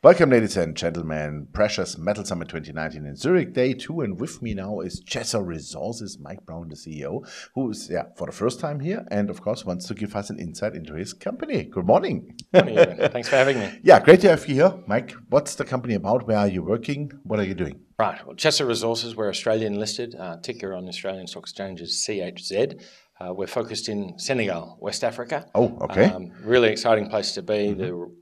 Welcome, ladies and gentlemen. Precious Metal Summit 2019 in Zurich, day two. And with me now is Chesser Resources, Mike Brown, the CEO, who is yeah, for the first time here and, of course, wants to give us an insight into his company. Good morning. Thanks for having me. Yeah, great to have you here. Mike, what's the company about? Where are you working? What are you doing? Right. Well, Chesser Resources, we're Australian listed. Uh, ticker on the Australian Stock Exchange is CHZ. Uh, we're focused in Senegal, West Africa. Oh, okay. Um, really exciting place to be. Mm -hmm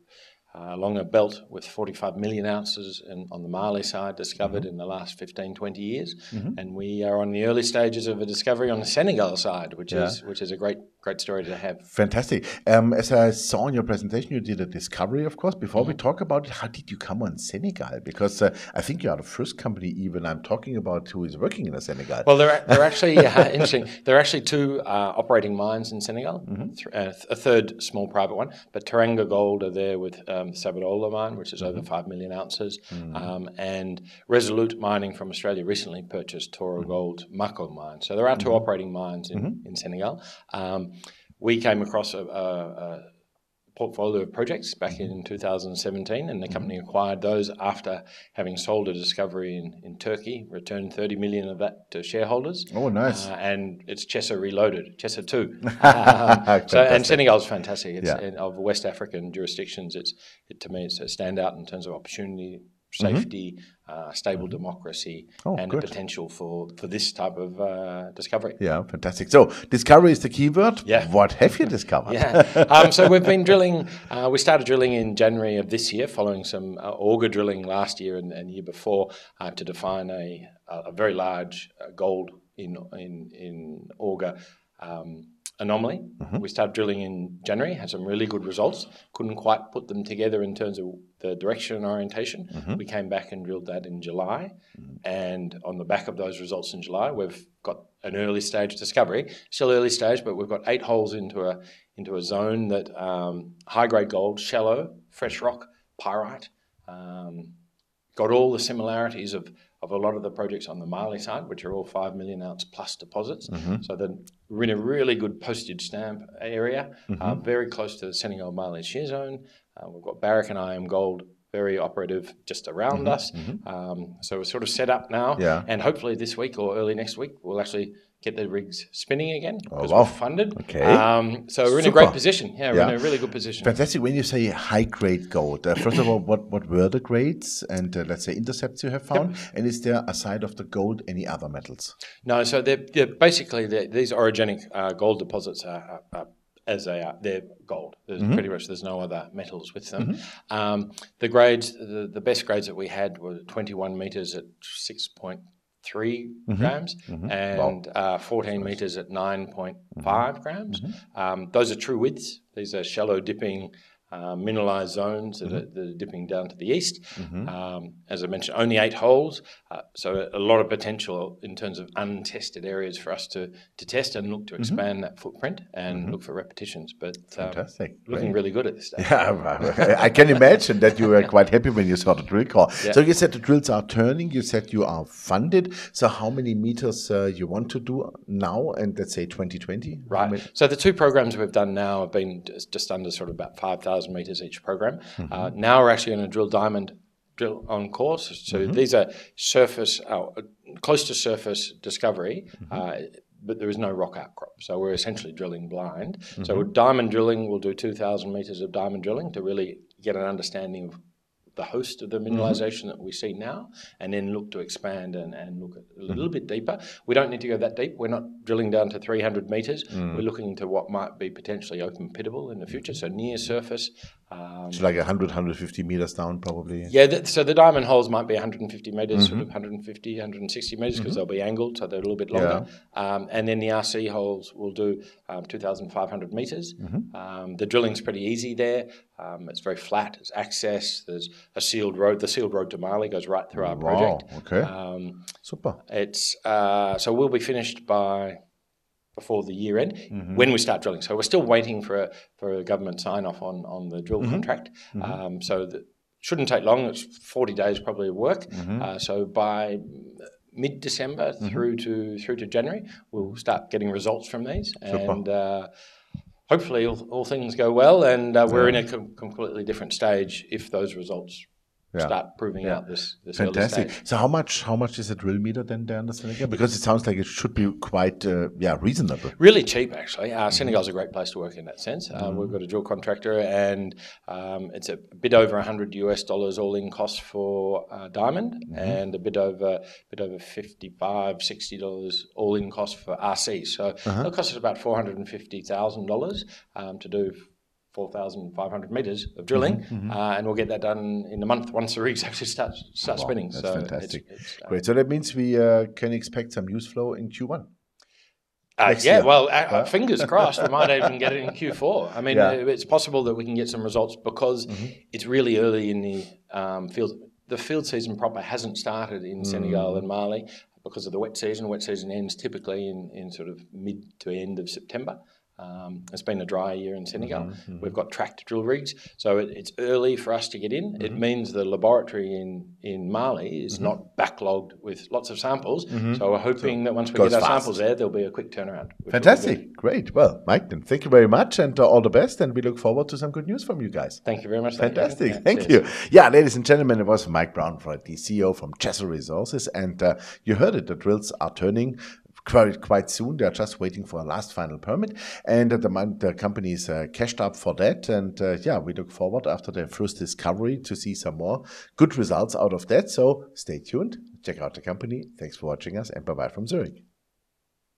uh, along a belt with 45 million ounces in, on the Mali side discovered mm-hmm. in the last 15, 20 years. Mm-hmm. And we are on the early stages of a discovery on the Senegal side, which yeah. is which is a great great story to have. Fantastic. Um, as I saw in your presentation, you did a discovery, of course. Before mm-hmm. we talk about it, how did you come on Senegal? Because uh, I think you are the first company even I'm talking about who is working in Senegal. Well, there are, there are actually uh, interesting. There are actually two uh, operating mines in Senegal, mm-hmm. th- uh, a third small private one, but Teranga Gold are there with um, Sabodala mine, which is mm-hmm. over five million ounces, mm-hmm. um, and Resolute Mining from Australia recently purchased Toro mm-hmm. Gold Mako mine. So there are 2 mm-hmm. operating mines in, mm-hmm. in Senegal. Um, we came across a, a, a portfolio of projects back in 2017, and the company acquired those after having sold a discovery in, in Turkey, returned 30 million of that to shareholders. Oh, nice! Uh, and it's Chesser Reloaded, Chesser Two. um, so, and Senegal's fantastic. It's yeah. of West African jurisdictions. It's it, to me, it's a standout in terms of opportunity Mm-hmm. Safety, mm-hmm. uh, stable mm-hmm. democracy, oh, and good. the potential for, for this type of uh, discovery. Yeah, fantastic. So, discovery is the keyword. Yeah. What have you discovered? yeah. Um, so, we've been drilling, uh, we started drilling in January of this year, following some uh, auger drilling last year and, and year before uh, to define a, a very large uh, gold in, in, in auger. Um, anomaly. Mm-hmm. We started drilling in January, had some really good results. Couldn't quite put them together in terms of the direction and orientation. Mm-hmm. We came back and drilled that in July. Mm-hmm. And on the back of those results in July, we've got an early stage discovery. Still early stage, but we've got eight holes into a into a zone that um, high grade gold, shallow, fresh rock, pyrite. Um, got all the similarities of of a lot of the projects on the Mali side, which are all five million ounce plus deposits. Mm-hmm. So that we're in a really good postage stamp area, mm-hmm. uh, very close to the Senegal Mali shear zone. Uh, we've got Barrick and IAMGOLD very operative just around mm-hmm. us. Mm-hmm. Um, so we're sort of set up now, yeah. and hopefully this week or early next week we'll actually get the rigs spinning again because oh, wow. we're funded. Okay. Um, so we're in a great position. Yeah, we're yeah. in a really good position. Fantastic. When you say high grade gold, uh, first of all, what, what were the grades and uh, let's say intercepts you have found? Yep. And is there aside of the gold any other metals? No. So they're, they're basically they're, these orogenic uh, gold deposits are, are, are as they are. They're gold. There's mm-hmm. pretty much there's no other metals with them. Mm-hmm. Um, the grades, the, the, best grades that we had were 21 meters at 6.3 mm-hmm. grams mm-hmm. and uh, 14 meters at 9.5 mm-hmm. grams. Mm-hmm. Um, those are true widths. These are shallow dipping uh, mineralized zones that, mm-hmm. are, that, are, dipping down to the east. Mm-hmm. Um, as I mentioned, only eight holes, uh, so a lot of potential in terms of untested areas for us to, to test and look to mm-hmm. expand mm-hmm. that footprint and mm-hmm. look for repetitions. But um, fantastic, looking really good at this stage. Yeah, I can imagine that you were quite happy when you saw the drill core. Yeah. So you said the drills are turning. You said you are funded. So how many meters uh, you want to do now, and let's say 2020? Right. So the two programs we've done now have been just under sort of about five thousand thousand meters each program. Mm-hmm. Uh, now we're actually going to drill diamond drill on course. So mm-hmm. these are surface, uh, close to surface discovery. Mm-hmm. Uh, but there is no rock outcrop. So we're essentially drilling blind. Mm-hmm. So diamond drilling, we'll do 2,000 meters of diamond drilling to really get an understanding of the host of the mm-hmm. mineralization mm-hmm. that we see now, and then look to expand and, and look a little mm-hmm. bit deeper. We don't need to go that deep. We're not drilling down to 300 meters. Mm. We're looking into what might be potentially open pittable in the future, so near surface. Um, so like 100, 150 meters down, probably. Yeah, so the diamond holes might be 150 meters, mm-hmm. sort of 150, 160 meters, because mm-hmm. they'll be angled, so they're a little bit longer. Yeah. Um, and then the RC holes will do um, 2,500 meters. Mm-hmm. Um, the drilling's pretty easy there. Um, it's very flat. There's access. There's a sealed road. The sealed road to Mali goes right through our project. Wow. Okay. Um, Super. It's uh, so we'll be finished by before the year end mm-hmm. when we start drilling. So we're still waiting for a, for a government sign off on on the drill mm-hmm. contract. Mm-hmm. Um, so that shouldn't take long. It's 40 days probably of work. Mm-hmm. Uh, so by mid December mm-hmm. through to through to January, we'll start getting results from these Super. and. Uh, hopefully all, all, things go well and uh, we're in a com- completely different stage if those results yeah. start proving yeah. out this, this fantastic. So how much how much is a drill meter then in the Senegal? Because it sounds like it should be quite uh, yeah reasonable. Really cheap actually. Uh, mm-hmm. Senegal's a great place to work in that sense. mm -hmm. we've got a drill contractor and um, it's a bit over 100 US dollars all in cost for uh, diamond mm -hmm. and a bit over bit over 55 60 dollars all in cost for RC. So -huh. it'll cost us about 450 thousand um, dollars to do 4,500 meters of drilling, mm-hmm, mm-hmm. Uh, and we'll get that done in a month once the rigs actually start start wow, spinning. That's so fantastic. It's, it's, uh, Great. So that means we uh, can expect some news flow in Q1. Uh, yeah, year. well, uh, fingers crossed, we might even get it in Q4. I mean, yeah. it's possible that we can get some results because mm-hmm. it's really early in the um, field. The field season proper hasn't started in mm. Senegal and Mali because of the wet season. Wet season ends typically in, in sort of mid to end of September. Um, it's been a dry year in Senegal. Mm-hmm, mm-hmm. We've got tracked drill rigs, so it, it's early for us to get in. Mm-hmm. It means the laboratory in, in Mali is mm-hmm. not backlogged with lots of samples. Mm-hmm. So we're hoping so that once we get our fast. samples there, there'll be a quick turnaround. Fantastic, great. Well, Mike, then thank you very much, and uh, all the best. And we look forward to some good news from you guys. Thank you very much. Fantastic, thank you. You. Yeah, ladies and gentlemen, it was Mike Brown, the CEO from Chesser Resources, and uh, you heard it. The drills are turning quite, quite soon. They're just waiting for a last final permit, and the, the company is uh, cashed up for that. And uh, yeah, we look forward after the first discovery to see some more good results out of that. So stay tuned, check out the company. Thanks for watching us, and bye bye from Zurich.